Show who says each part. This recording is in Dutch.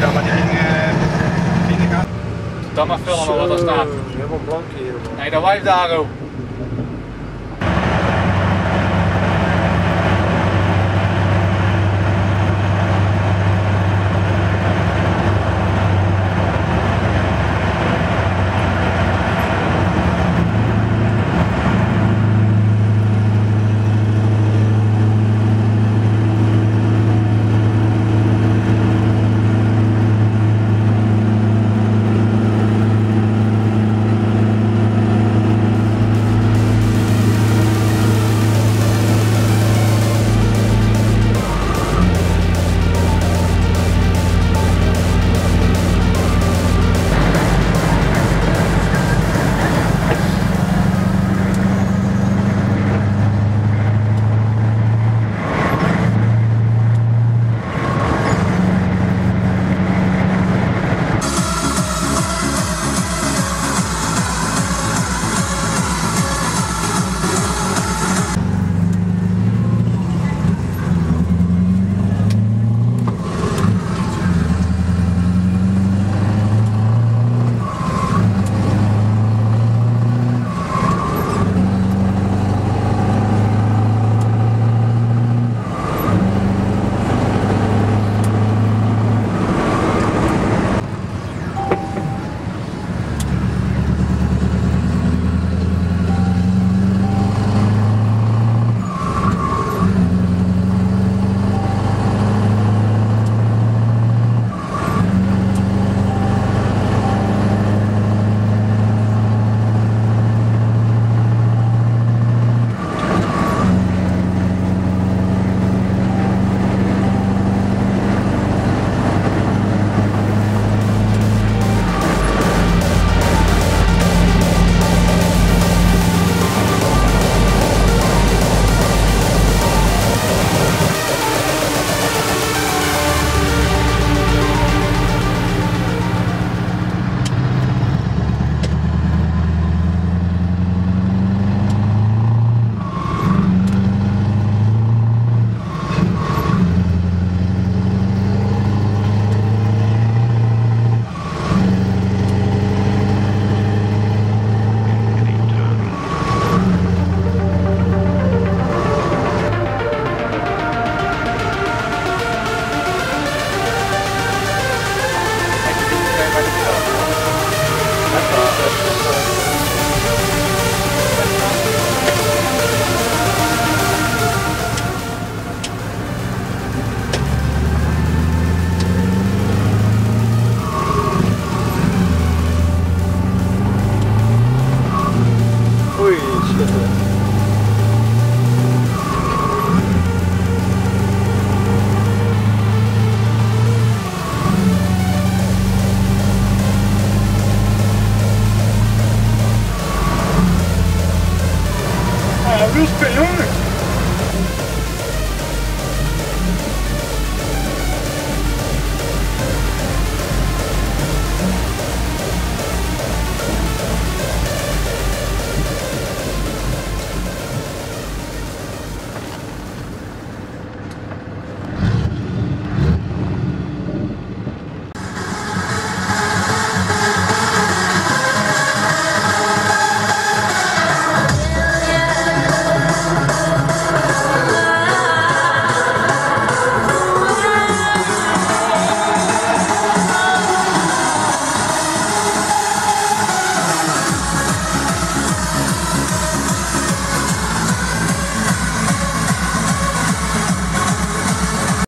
Speaker 1: kan maar eh, binnen gaan. Dan maar filmen wat er staat.
Speaker 2: Helemaal blank hier.
Speaker 1: Nee, dan wijf daar ook.